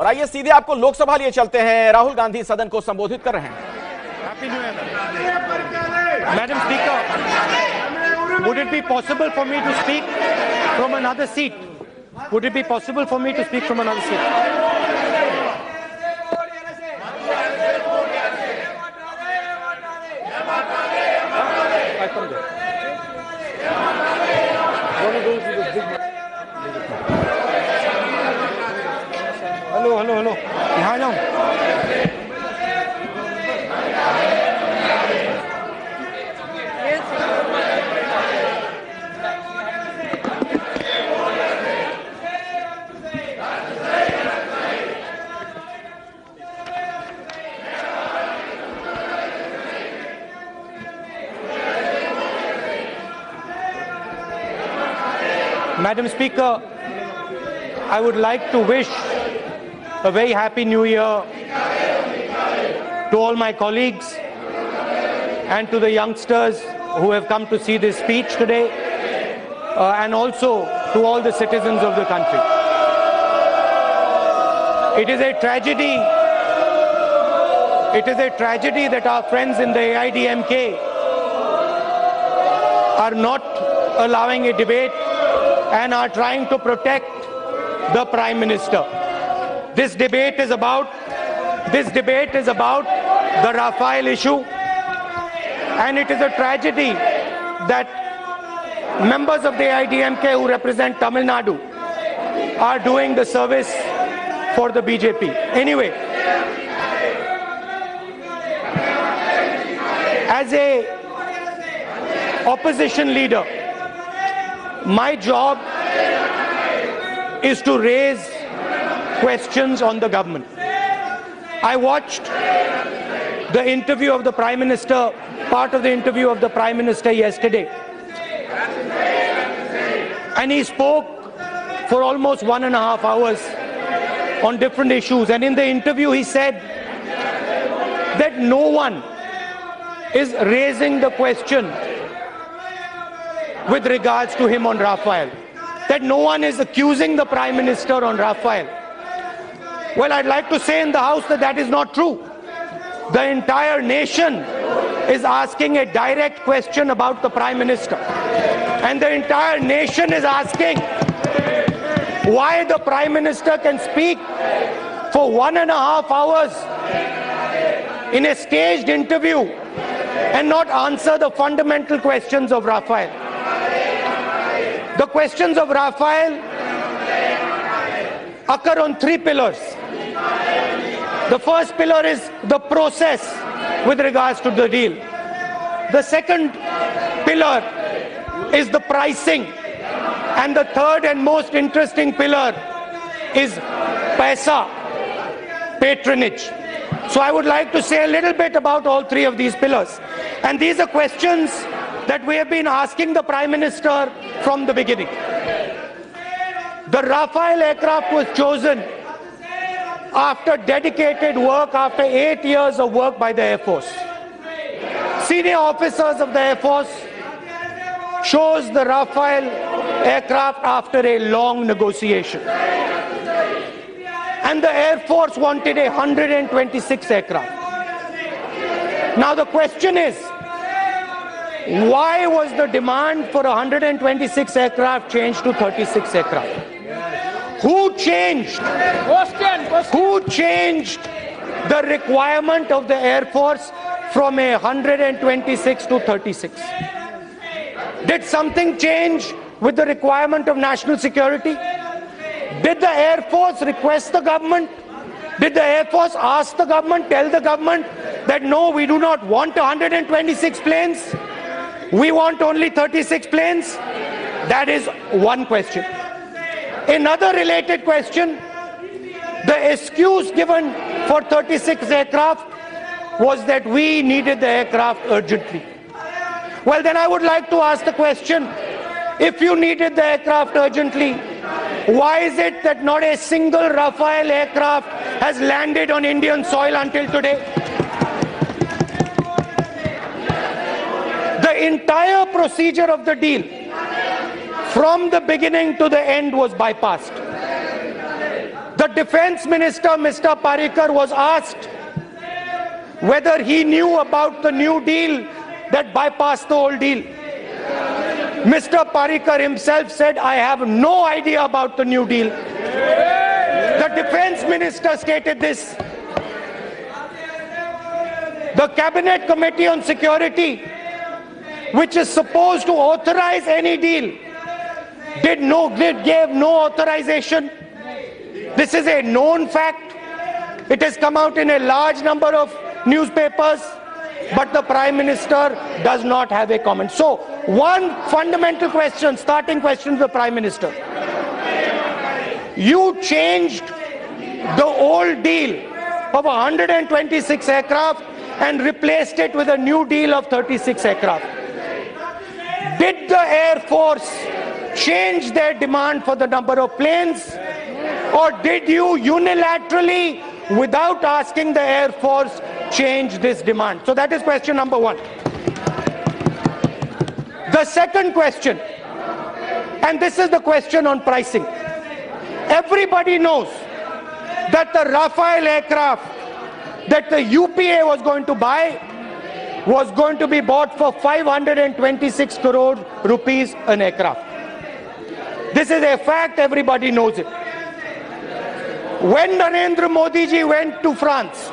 और आइए सीधे आपको लोकसभा लिए चलते हैं। राहुल गांधी सदन को संबोधित कर रहे हैं। Madam speaker would it be possible for me to speak from another seat would it be possible for me to speak from another seat Madam Speaker, I would like to wish a very happy new year to all my colleagues and to the youngsters who have come to see this speech today, uh, and also to all the citizens of the country. It is a tragedy. It is a tragedy that our friends in the AIDMK are not allowing a debate and are trying to protect the prime minister. This debate is about this debate is about the Rafale issue and it is a tragedy that members of the IDMK who represent Tamil Nadu are doing the service for the BJP. Anyway, as a opposition leader, my job is to raise questions on the government. I watched the interview of the Prime Minister, part of the interview of the Prime Minister yesterday. And he spoke for almost one and a half hours on different issues. And in the interview, he said that no one is raising the question with regards to him on Rafale. That no one is accusing the Prime Minister on Rafale. Well, I'd like to say in the House that that is not true. The entire nation is asking a direct question about the Prime Minister. And the entire nation is asking why the Prime Minister can speak for one and a half hours in a staged interview and not answer the fundamental questions of Rafale. The questions of Rafale occur on three pillars. The first pillar is the process with regards to the deal. The second pillar is the pricing. And the third and most interesting pillar is paisa, patronage. So I would like to say a little bit about all three of these pillars. And these are questions that we have been asking the Prime Minister from the beginning. The Rafale aircraft was chosen after dedicated work, after eight years of work by the Air Force. Senior officers of the Air Force chose the Rafale aircraft after a long negotiation. And the Air Force wanted a 126 aircraft. Now the question is, why was the demand for 126 aircraft changed to 36 aircraft? Who changed? Question, question. Who changed the requirement of the Air Force from a 126 to 36? Did something change with the requirement of national security? Did the Air Force request the government? Did the Air Force ask the government, tell the government that no, we do not want 126 planes? We want only 36 planes? That is one question. Another related question the excuse given for 36 aircraft was that we needed the aircraft urgently. Well, then I would like to ask the question if you needed the aircraft urgently, why is it that not a single Rafale aircraft has landed on Indian soil until today? Entire procedure of the deal, from the beginning to the end, was bypassed. The defense minister, Mr. Parrikar, was asked whether he knew about the new deal that bypassed the old deal. Mr. Parrikar himself said, I have no idea about the new deal. The defense minister stated this. The Cabinet Committee on Security, which is supposed to authorize any deal, did no did gave no authorization. This is a known fact. It has come out in a large number of newspapers, but the Prime Minister does not have a comment. So, one fundamental question, starting question to the Prime Minister. You changed the old deal of 126 aircraft and replaced it with a new deal of 36 aircraft. Air Force change their demand for the number of planes? Or did you unilaterally, without asking the Air Force, change this demand? So that is question number one. The second question, and this is the question on pricing. Everybody knows that the Rafale aircraft that the UPA was going to buy was going to be bought for 526 crore rupees an aircraft. This is a fact, everybody knows it. When Narendra Modi ji went to France,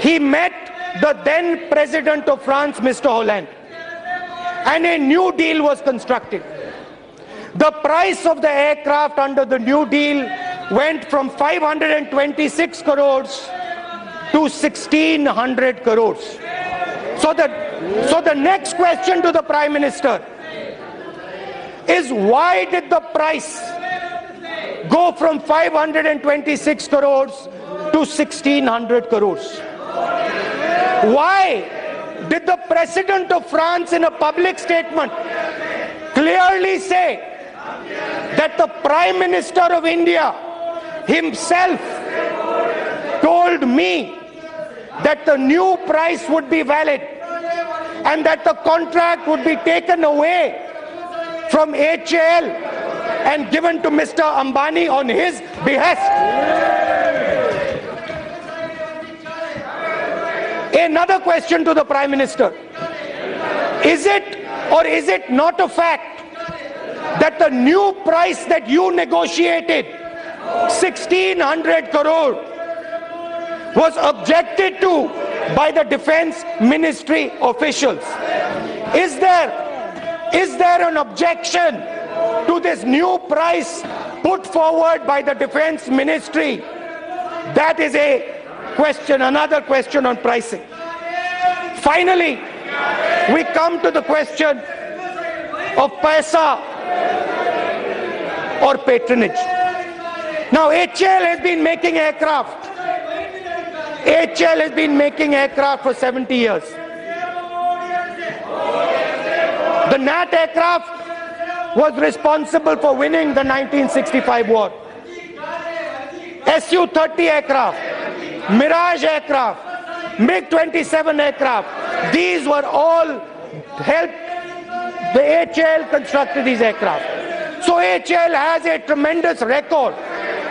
he met the then president of France, Mr. Hollande, and a new deal was constructed. The price of the aircraft under the new deal went from 526 crores to 1600 crores. So the, so the next question to the Prime Minister is why did the price go from 526 crores to 1600 crores? Why did the President of France in a public statement clearly say that the Prime Minister of India himself told me that the new price would be valid and that the contract would be taken away from HAL and given to Mr. Ambani on his behest. Another question to the Prime Minister. Is it or is it not a fact that the new price that you negotiated, 1600 crore, was objected to by the defense ministry officials. Is there is there an objection to this new price put forward by the defense ministry? That is a question, another question on pricing. Finally, we come to the question of paisa or patronage. Now, HAL has been making aircraft HAL has been making aircraft for 70 years. The Gnat aircraft was responsible for winning the 1965 war. Su-30 aircraft, Mirage aircraft, MiG-27 aircraft, these were all helped the HAL constructed these aircraft. So HAL has a tremendous record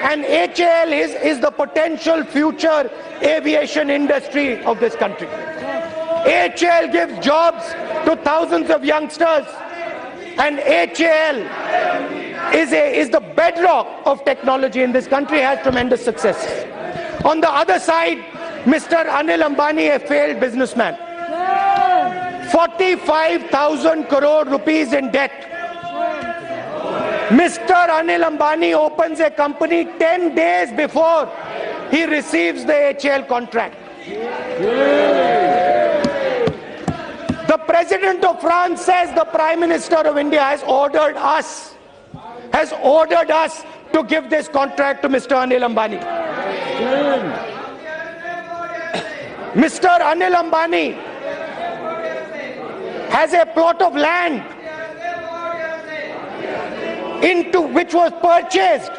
and HAL is, is the potential future aviation industry of this country. HAL gives jobs to thousands of youngsters and HAL is, a, is the bedrock of technology in this country, has tremendous success. On the other side, Mr. Anil Ambani, a failed businessman. 45,000 crore rupees in debt. Mr. Anil Ambani opens a company 10 days before he receives the HAL contract. The President of France says the Prime Minister of India has ordered us, has ordered us to give this contract to Mr. Anil Ambani. Mr. Anil Ambani has a plot of land into which was purchased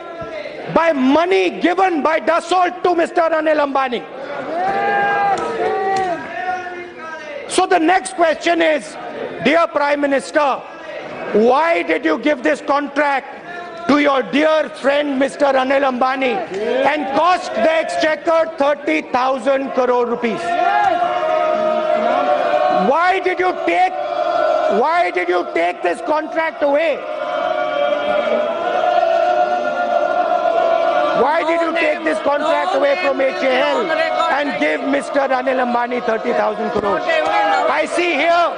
by money given by Dassault to Mr. Anil Ambani. So the next question is, dear Prime Minister, why did you give this contract to your dear friend Mr. Anil Ambani and cost the exchequer 30,000 crore rupees. Why did you take why did you take this contract away? Why did you take this contract away from HAL and give Mr. Anil Ambani 30,000 crores? I see here,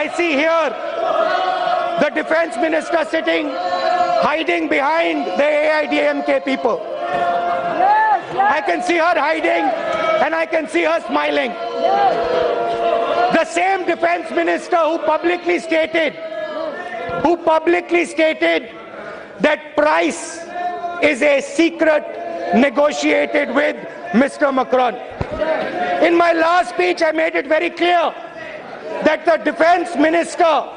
I see here the defense minister sitting, hiding behind the AIDMK people. I can see her hiding and I can see her smiling. The same defense minister who publicly stated, who publicly stated that price is a secret negotiated with Mr. Macron. In my last speech, I made it very clear that the defense minister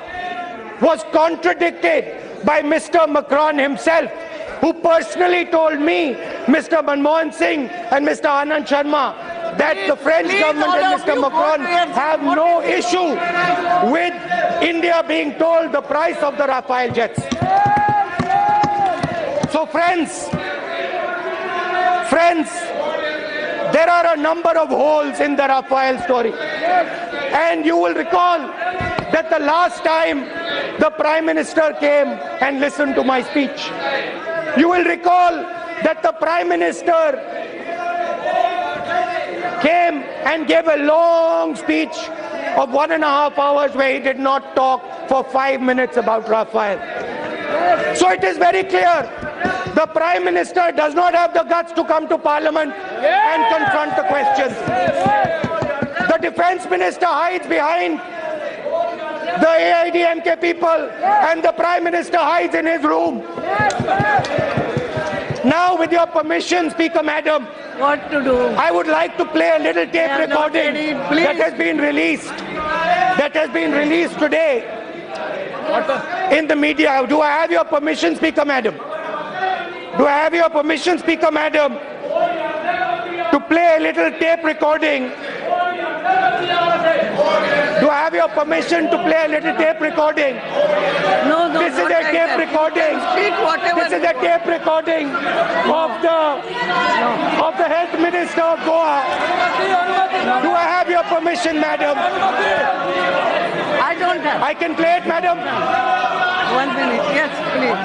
was contradicted by Mr. Macron himself, who personally told me, Mr. Manmohan Singh and Mr. Anand Sharma, that the French government and Mr. Macron have no issue with India being told the price of the Rafale jets. Friends, friends, there are a number of holes in the Rafale story. And you will recall that the last time the Prime Minister came and listened to my speech, you will recall that the Prime Minister came and gave a long speech of one and a half hours where he did not talk for five minutes about Rafale. So it is very clear the Prime Minister does not have the guts to come to Parliament and confront the questions. The Defense Minister hides behind the AIDMK people and the Prime Minister hides in his room. Now, with your permission, Speaker Madam, What to do? I would like to play a little tape recording ready, that has been released. That has been released today in the media. Do I have your permission, Speaker Madam? Do I have your permission, Speaker Madam, to play a little tape recording? Do I have your permission to play a little tape recording? No, no, This is a like tape that. recording. Speak whatever. This is a tape recording of the of the health minister of Goa. Do I have your permission, madam? I don't have. I can play it, madam. One minute. Yes, please.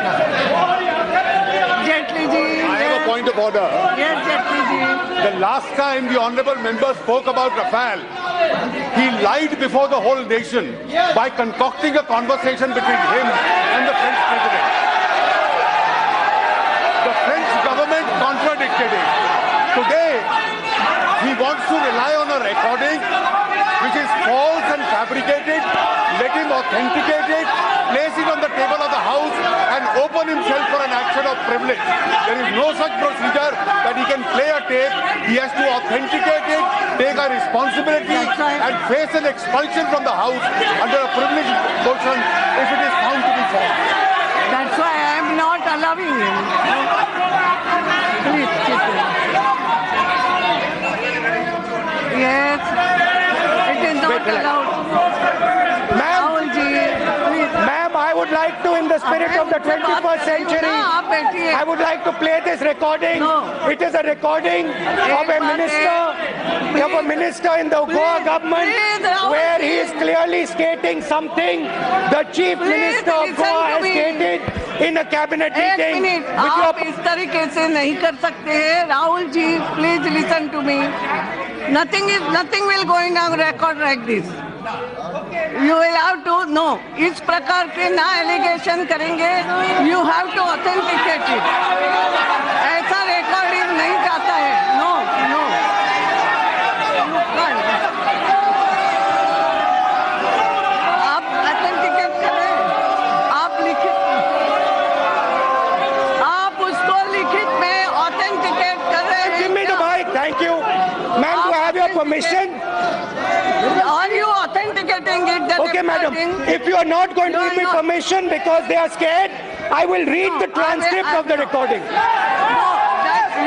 Jaitley ji. I have a point of order. yes Jaitley ji. The last time the honorable member spoke about Rafale, he lied before the whole nation by concocting a conversation between him and the French president. The French government contradicted it. Today, he wants to rely on a recording which is false and fabricated. Let him authenticate it, place it on the table of the House, and open himself for an action of privilege. There is no such procedure that he can play a tape. He has to authenticate it, take a responsibility, and face an expulsion from the House under a privilege motion if it is found to be false. That's why I am not allowing him. Please keep it. Yes. It is not Wait, relax. allowed. Ma'am, Rahul ji, please. ma'am, I would like to, in the spirit of the 21st century, आप बैठिए I would like to play this recording. No. It is a recording of a बात minister, है, of a minister in the Goa Please, government, please, Rahul where ji. he is clearly stating something the chief Please, minister of listen Goa to has me. stated in a cabinet एक meeting. Minute with आप your- इस तरीके से नहीं कर सकते हैं Rahul ji please listen to me nothing is nothing will going on record like this you will have to know इस प्रकार के ना एलिगेशन करेंगे you have to authenticate it Madam. If you are not going to You give me are permission because they are scared, I will read No, the transcript I will- of the recording. No,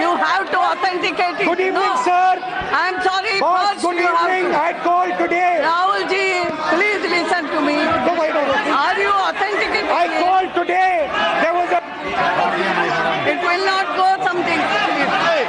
you have to authenticate it. Good evening, no. sir. I'm sorry. Boss, first good you have evening. to- I called today. Rahul ji, please listen to me. No, wait, no, no. Are you authenticating I it? called today, there was a It will not go something. Hey,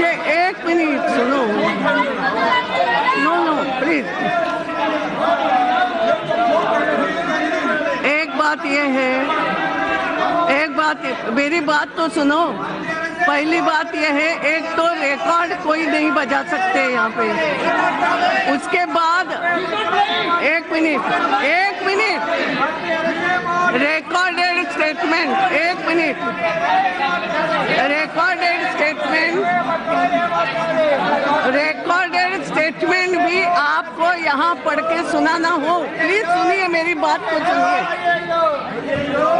मुझे एक minute सुनो। No know please एक बात यह है, एक बात मेरी बात तो सुनो। पहली बात यह है, एक तो रिकॉर्ड कोई नहीं बजा सकते यहाँ पे। उसके बाद, एक मिनट एक मिनट। रिकॉर्डेड स्टेटमेंट एक minute recorded statement recorded statement भी आपको यहाँ पढ़ के सुनाना हो। प्लीज़ सुनिए मेरी बात को सुनिए।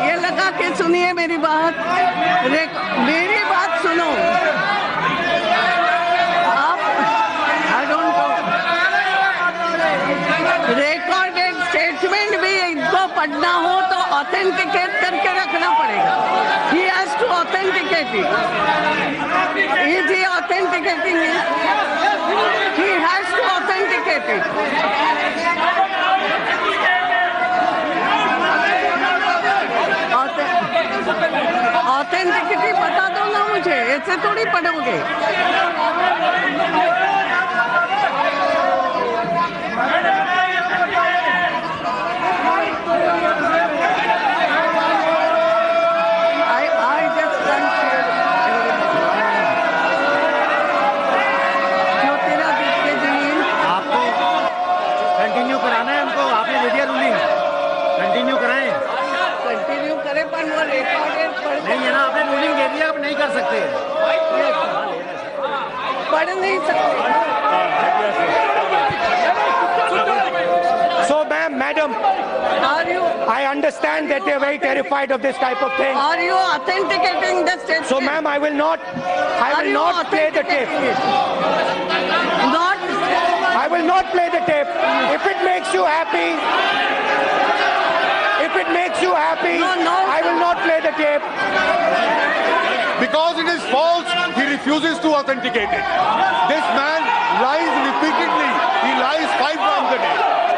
ये लगा के सुनिए मेरी बात। मेरी बात सुनो आप आई डोंट रिकॉर्डेड स्टेटमेंट भी इनको पढ़ना हो तो ऑथेंटिकेट करके रखना पड़ेगा। He has to authenticate it is he authenticating he has to authenticate it authenticity बता दो ना मुझे। ऐसे थोड़ी पढ़ोगे। Terrified of this type of thing. are you authenticating the statement? So, ma'am, I will not, I Are will not play the tape. it? Not I will not play the tape. If it makes you happy, if it makes you happy, No, no, I will not play the tape. Because it is false, he refuses to authenticate it. This man lies repeatedly. He lies five times a day.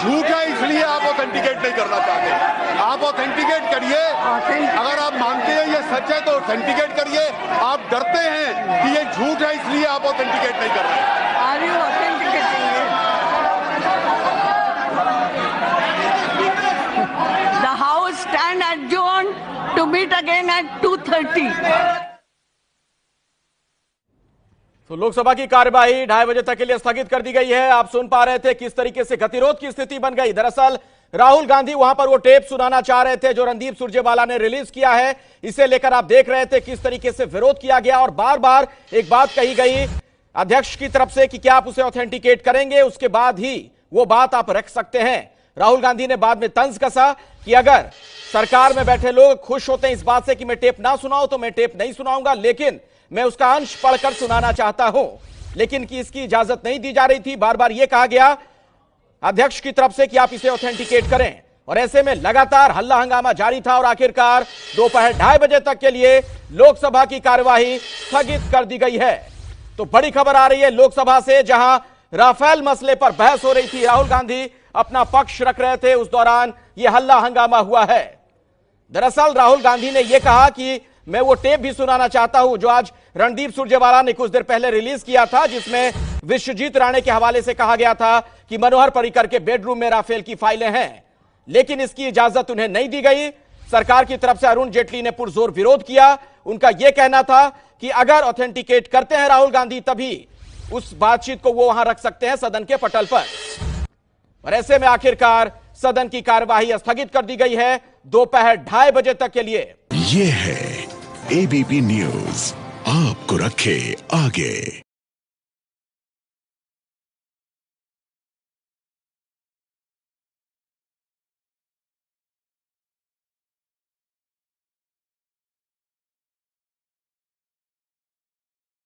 झूठ है इसलिए आप authenticate नहीं करना चाहते आप authenticate करिए अगर आप मानते हैं ये सच है तो ऑथेंटिकेट करिए आप डरते हैं कि ये झूठ है इसलिए आप ऑथेंटिकेट नहीं कर रहे? The house stand adjourned to meet again at 2:30. तो लोकसभा की कार्यवाही ढाई बजे तक के लिए स्थगित कर दी गई है। आप सुन पा रहे थे किस तरीके से गतिरोध की स्थिति बन गई। दरअसल, राहुल गांधी वहाँ पर वो टेप सुनाना चाह रहे थे जो रणदीप सुरजेवाला ने रिलीज़ किया है। इसे लेकर आप देख रहे थे किस तरीके से विरोध किया गया और बार बार एक बात कही गई अध्यक्ष की तरफ़ से कि क्या आप उसे ऑथेंटिकेट करेंगे, उसके बाद ही वो बात आप रख सकते हैं। राहुल गांधी ने बाद में तंज कसा कि अगर सरकार में बैठे लोग खुश होते हैं इस बात से कि मैं टेप ना सुनाऊं तो मैं टेप नहीं सुनाऊँगा, लेकिन मैं उसका अंश पढ़कर सुनाना चाहता हूँ। लेकिन कि इसकी इजाज़त नहीं दी जा रही थी बार बार यह कहा गया अध्यक्ष की तरफ़ से कि आप इसे ऑथेंटिकेट करें। और ऐसे में लगातार हल्ला हंगामा जारी था और आखिरकार दोपहर ढाई बजे तक के लिए लोकसभा की कार्यवाही स्थगित कर दी गई है। तो बड़ी खबर आ रही है लोकसभा से, जहाँ राफेल मसले पर बहस हो रही थी राहुल गांधी। अपना पक्ष रख रहे थे उस दौरान यह हल्ला हंगामा हुआ है। दरअसल राहुल गांधी ने यह कहा कि मैं वो टेप भी सुनाना चाहता हूँ जो आज रणदीप सुरजेवाला ने कुछ देर पहले रिलीज़ किया था, जिसमें विश्वजीत राणे के हवाले से कहा गया था कि मनोहर पर्रिकर के बेडरूम में राफेल की फाइलें हैं, लेकिन इसकी इजाज़त उन्हें नहीं दी गई। सरकार की तरफ़ से अरुण जेटली ने पुरजोर विरोध किया। उनका यह कहना था कि अगर ऑथेंटिकेट करते हैं राहुल गांधी, तभी उस बातचीत को वो वहाँ रख सकते हैं सदन के पटल पर। और ऐसे में आखिरकार सदन की कार्यवाही स्थगित कर दी गई है दोपहर ढाई बजे तक के लिए। ये है एबीपी न्यूज़ आपको रखे आगे।